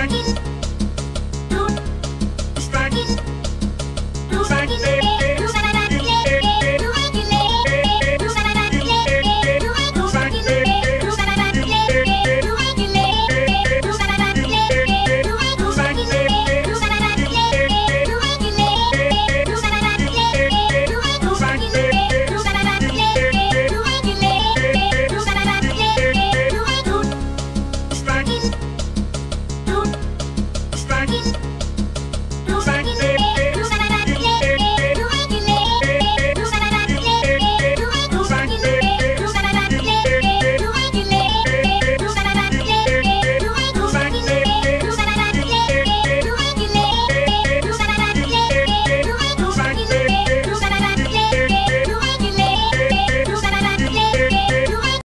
Bye. Parties.